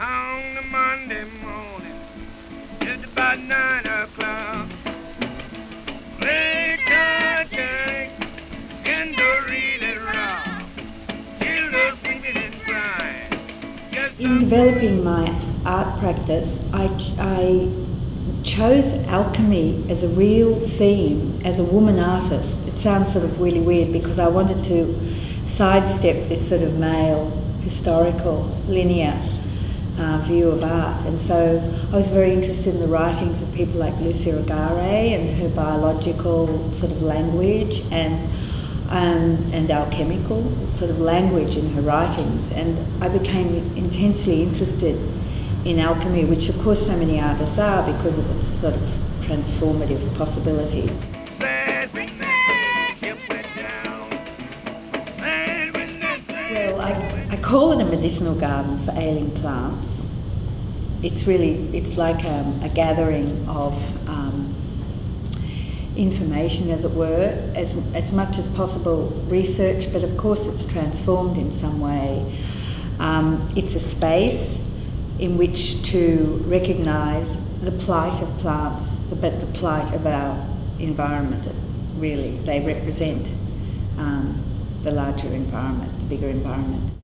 on the Monday morning, just about nine o'clock. In. In developing my art practice, I, I chose alchemy as a real theme as a woman artist. It sounds sort of really weird because I wanted to sidestep this sort of male historical linear uh, view of art. And so I was very interested in the writings of people like Lucy Irigaray and her biological sort of language and um, and alchemical sort of language in her writings. And I became intensely interested in alchemy, which of course so many artists are because of its sort of transformative possibilities. Well, I, I call it a medicinal garden for ailing plants. It's really, it's like um, a gathering of um, information, as it were, as, as much as possible research, but of course it's transformed in some way. Um, it's a space in which to recognise the plight of plants, but the plight of our environment, really. They represent um, the larger environment, the bigger environment.